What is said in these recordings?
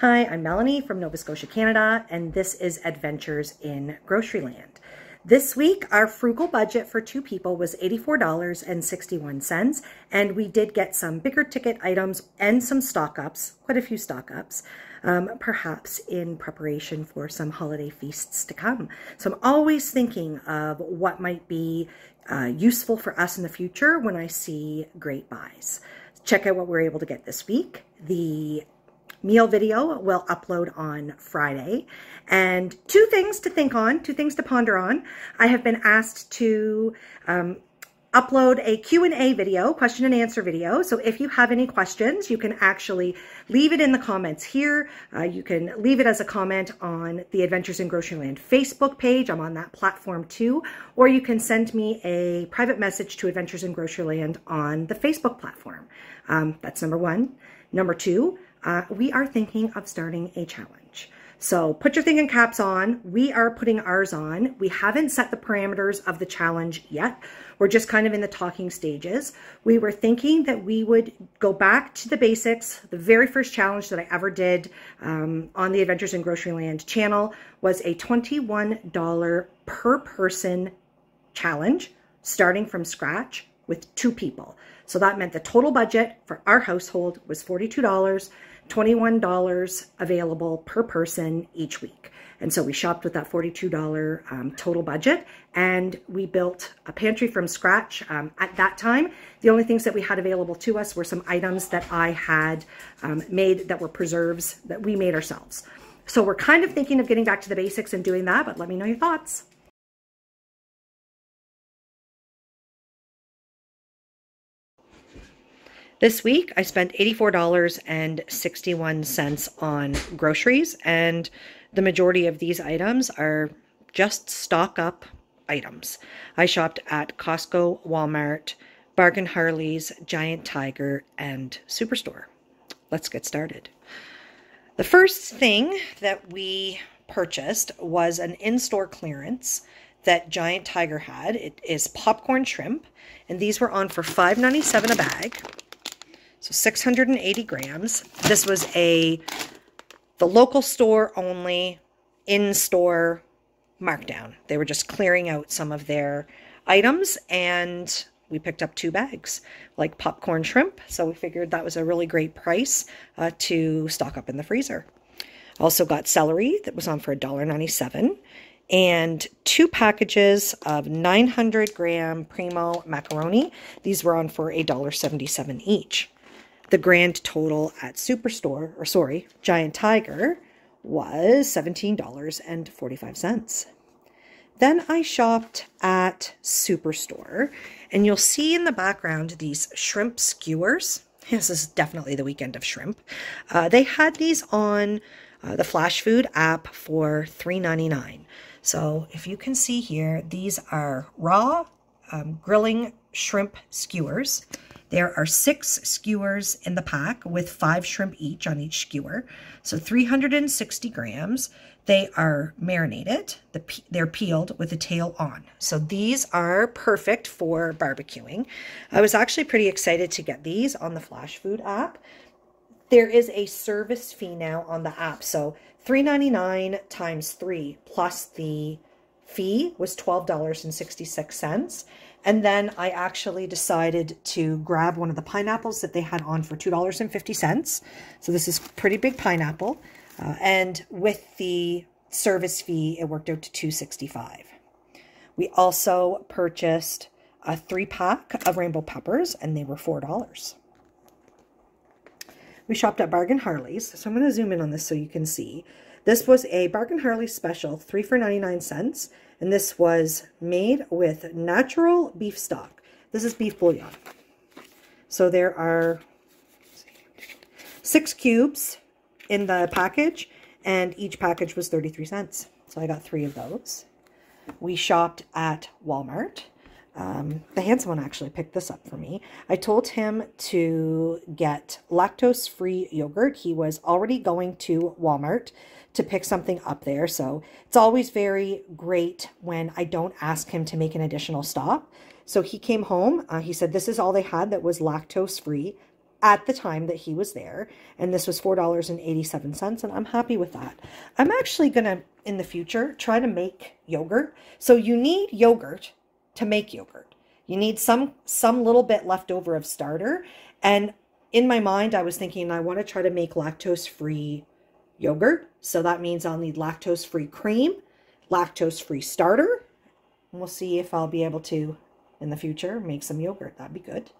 Hi, I'm Melanie from Nova Scotia, Canada, and this is Adventures in Groceryland. This week, our frugal budget for two people was $84.61, and we did get some bigger ticket items and some stock ups, quite a few stock ups, um, perhaps in preparation for some holiday feasts to come. So I'm always thinking of what might be uh, useful for us in the future when I see great buys. Check out what we're able to get this week. The meal video will upload on Friday. And two things to think on, two things to ponder on. I have been asked to um, upload a Q&A video, question and answer video. So if you have any questions, you can actually leave it in the comments here. Uh, you can leave it as a comment on the Adventures in Groceryland Facebook page. I'm on that platform too. Or you can send me a private message to Adventures in Groceryland on the Facebook platform. Um, that's number one. Number two, uh, we are thinking of starting a challenge. So put your thinking caps on. We are putting ours on. We haven't set the parameters of the challenge yet. We're just kind of in the talking stages. We were thinking that we would go back to the basics. The very first challenge that I ever did um, on the Adventures in Groceryland channel was a $21 per person challenge starting from scratch with two people. So that meant the total budget for our household was $42 $21 available per person each week. And so we shopped with that $42 um, total budget and we built a pantry from scratch. Um, at that time, the only things that we had available to us were some items that I had um, made that were preserves that we made ourselves. So we're kind of thinking of getting back to the basics and doing that, but let me know your thoughts. This week, I spent $84.61 on groceries, and the majority of these items are just stock up items. I shopped at Costco, Walmart, Bargain Harold's, Giant Tiger, and Superstore. Let's get started. The first thing that we purchased was an in-store clearance that Giant Tiger had. It is popcorn shrimp, and these were on for $5.97 a bag. So 680 grams. This was a the local store only in-store markdown. They were just clearing out some of their items and we picked up two bags like popcorn shrimp. So we figured that was a really great price uh, to stock up in the freezer. Also got celery that was on for $1.97 and two packages of 900 gram Primo macaroni. These were on for $1.77 each. The grand total at Superstore, or sorry, Giant Tiger, was $17.45. Then I shopped at Superstore, and you'll see in the background these shrimp skewers. This is definitely the weekend of shrimp. Uh, they had these on uh, the Flash Food app for $3.99. So if you can see here, these are raw um, grilling shrimp skewers. There are six skewers in the pack with five shrimp each on each skewer. So 360 grams. They are marinated. The, they're peeled with the tail on. So these are perfect for barbecuing. I was actually pretty excited to get these on the Flash Food app. There is a service fee now on the app. So $3.99 times three plus the fee was $12.66. And then I actually decided to grab one of the pineapples that they had on for $2.50. So this is pretty big pineapple. Uh, and with the service fee, it worked out to $2.65. We also purchased a three pack of rainbow peppers and they were $4. We shopped at Bargain Harold's. So I'm going to zoom in on this so you can see. This was a Bargain Harold special, three for 99 cents and this was made with natural beef stock. This is beef bouillon. So there are six cubes in the package, and each package was 33 cents. So I got three of those. We shopped at Walmart. Um, the handsome one actually picked this up for me. I told him to get lactose-free yogurt. He was already going to Walmart to pick something up there. So it's always very great when I don't ask him to make an additional stop. So he came home. Uh, he said this is all they had that was lactose free. at the time that he was there. And this was $4.87. And I'm happy with that. I'm actually going to, in the future, try to make yogurt. So you need yogurt to make yogurt. You need some, some little bit left over of starter. And in my mind, I was thinking I want to try to make lactose-free yogurt. So that means I'll need lactose-free cream, lactose-free starter. And we'll see if I'll be able to, in the future, make some yogurt. That'd be good.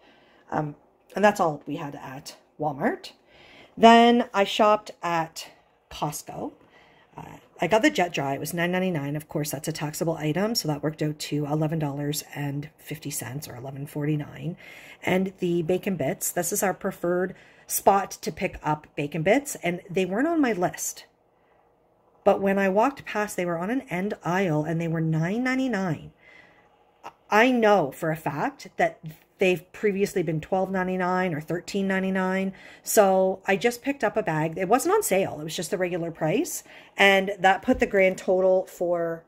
Um, and that's all we had at Walmart. Then I shopped at Costco. Uh, I got the Jet Dry. It was $9.99. Of course, that's a taxable item, so that worked out to $11.50 or $11.49. And the Bacon Bits, this is our preferred spot to pick up Bacon Bits, and they weren't on my list. But when I walked past, they were on an end aisle, and they were $9.99. I know for a fact that They've previously been $12.99 or $13.99. So I just picked up a bag. It wasn't on sale. It was just the regular price. And that put the grand total for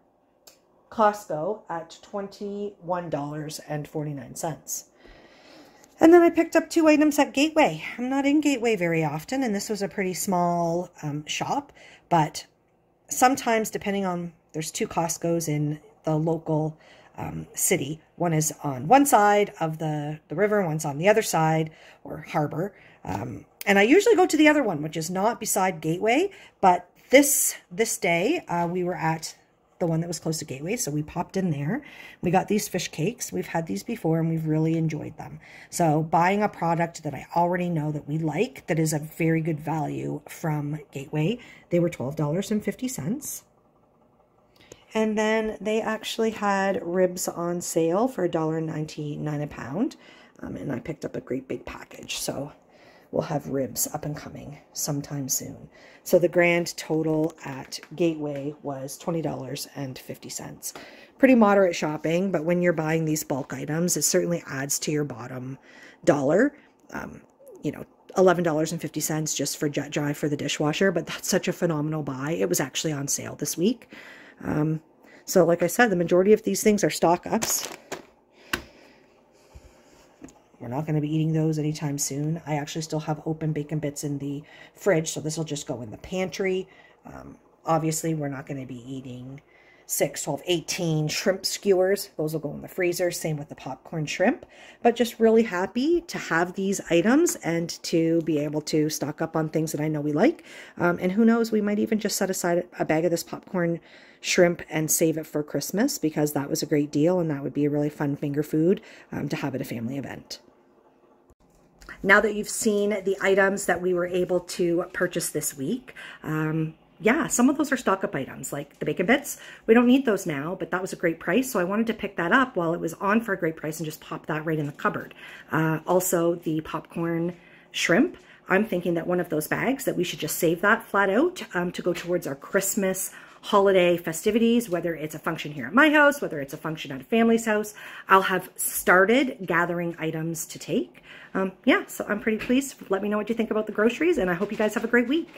Costco at $21.49. And then I picked up two items at Gateway. I'm not in Gateway very often, and this was a pretty small um, shop, but sometimes depending on, there's two Costco's in the local um, city. One is on one side of the, the river, one's on the other side or harbor. Um, and I usually go to the other one, which is not beside Gateway, but this this day uh, we were at the one that was close to Gateway, so we popped in there. We got these fish cakes. We've had these before and we've really enjoyed them. So buying a product that I already know that we like, that is a very good value from Gateway, they were $12.50. And then they actually had ribs on sale for $1.99 a pound. Um, and I picked up a great big package. So we'll have ribs up and coming sometime soon. So the grand total at Gateway was $20.50. Pretty moderate shopping, but when you're buying these bulk items, it certainly adds to your bottom dollar. Um, you know, $11.50 just for jet dry for the dishwasher, but that's such a phenomenal buy. It was actually on sale this week. Um, so like I said, the majority of these things are stock ups. We're not going to be eating those anytime soon. I actually still have open bacon bits in the fridge, so this will just go in the pantry. Um, obviously, we're not going to be eating 6, 12, 18 shrimp skewers. Those will go in the freezer. Same with the popcorn shrimp. But just really happy to have these items and to be able to stock up on things that I know we like. Um, and who knows, we might even just set aside a bag of this popcorn shrimp and save it for Christmas because that was a great deal and that would be a really fun finger food um, to have at a family event. Now that you've seen the items that we were able to purchase this week, um, yeah, some of those are stock up items like the bacon bits. We don't need those now, but that was a great price. So I wanted to pick that up while it was on for a great price and just pop that right in the cupboard. Uh, also the popcorn shrimp. I'm thinking that one of those bags that we should just save that flat out um, to go towards our Christmas holiday festivities, whether it's a function here at my house, whether it's a function at a family's house. I'll have started gathering items to take. Um, yeah, so I'm pretty pleased. Let me know what you think about the groceries, and I hope you guys have a great week.